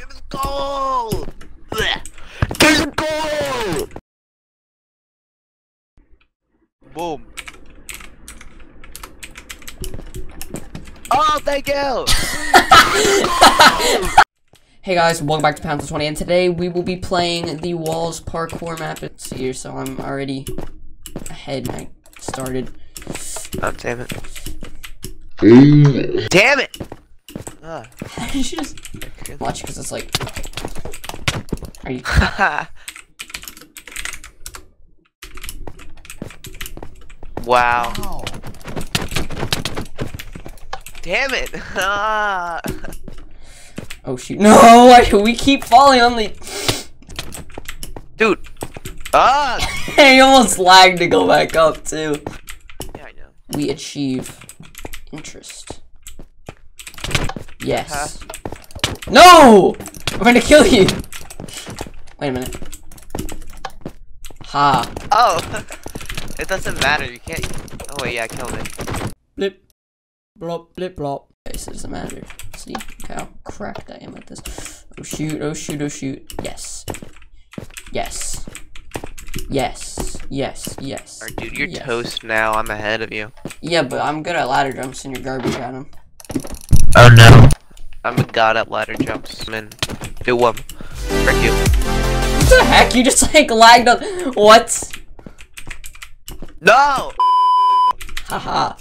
Give us gold! Blech. Give us gold! Boom. Oh, thank you! Hey guys, welcome back to Pounds 20, and today we will be playing the Walls parkour map. It's here, so I'm already ahead and I started. Oh, damn it. Damn it! Ah, Just watch, because it's like... Are you... wow. Damn it! Oh shoot. No! why do we keep falling on the... Dude! Ah! Hey, almost lagged to go back up, too. Yeah, I know. We achieve interest. Yes. No! I'm gonna kill you! Wait a minute. Ha. Oh! it doesn't matter, you can't. Oh, wait, yeah, killed me. Blip. Blop, blip, blop. Okay, so it doesn't matter. See how cracked I am at this. Oh shoot, oh shoot, oh shoot. Yes. Yes. Yes. Yes. Yes. Alright, dude, you're yes. toast now. I'm ahead of you. Yeah, but I'm good at ladder jumps and you're garbage at them. Oh no. I'm a god at ladder jumps. I'm in. Do one. Frick you. What the heck? You just like lagged on. What? No! Haha.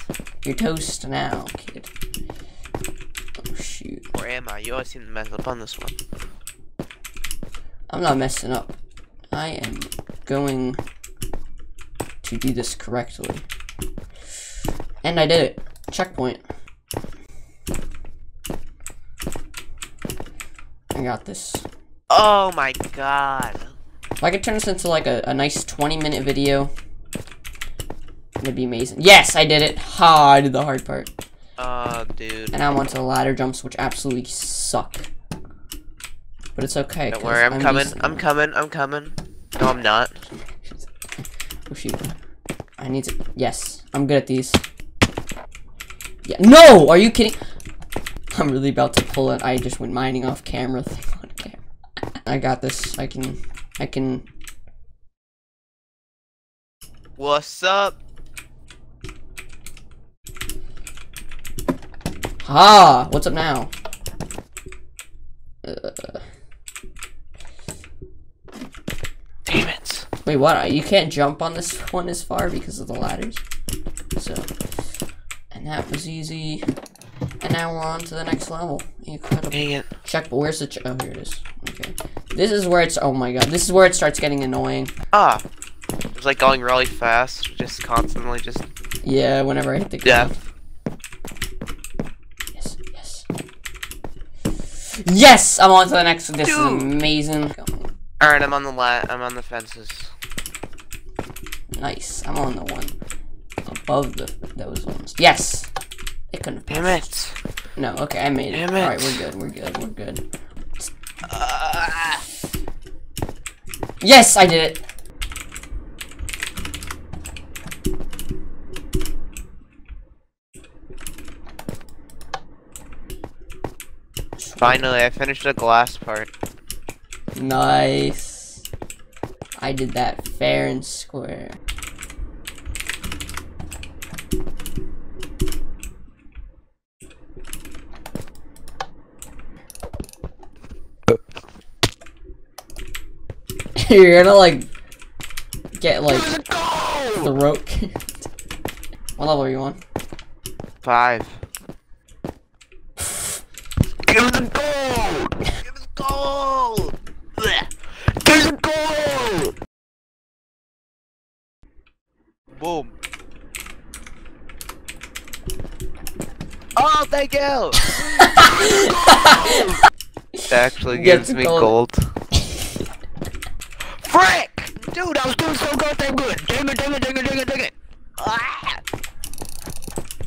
You're toast now, kid. Oh shoot. Where am I? You always seem to mess up on this one. I'm not messing up. I am going to do this correctly. And I did it. Checkpoint. I got this. Oh my god. If I could turn this into like a, a nice 20 minute video, it'd be amazing. Yes, I did it. Ha, I did the hard part. Oh, dude. And I'm onto the ladder jumps, which absolutely suck. But it's okay. Don't worry, I'm coming. I'm coming. I'm coming. No, I'm not. Oh shoot. I need to. Yes, I'm good at these. Yeah. No! Are you kidding? I'm really about to pull it. I just went mining off camera thing on camera. I got this. I can. I can. What's up? Ha! What's up now? Uh, Damn it. wait, what? You can't jump on this one as far because of the ladders. So. And that was easy. And now we're on to the next level. Incredible. Dang it. Check, but where's the ch- oh here it is. Okay. This is where it's oh my god. This is where it starts getting annoying. Ah. It's like going really fast. Just constantly just Yeah, whenever I hit the death. Yes, yes. Yes! I'm on to the next this Dude. is amazing. Alright, I'm on the la I'm on the fences. Nice. I'm on the one above the those ones. Yes! It couldn't have Damn passed. it. No, okay, I made it. Damn it. Alright, we're good, we're good, we're good. Ah. Yes, I did it! Finally, I finished the glass part. Nice. I did that fair and square. You're gonna like get like throat. kicked. what level are you on? Five. Give me the gold! Give me the gold! Give me the gold! Boom. Oh, thank you! That actually gives me gold. gold. Frick! Dude, I was doing so goddamn good! Dang it, dang it, dang it, dang it, dang it! Ah!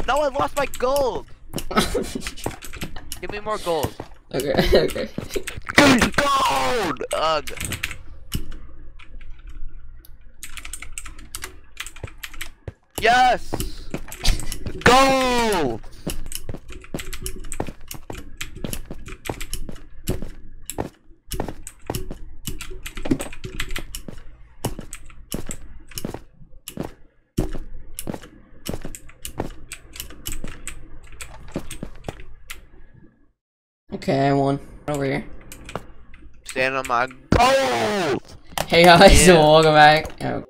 No, I lost my gold! Give me more gold. okay, okay. Gold! Ugh. Yes! Gold! Okay, I won. Over here. Stand on my gold. Hey guys, Yeah. welcome back. Oh,